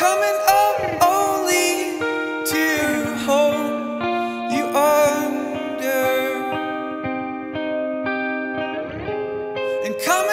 coming up only to hold you under. And coming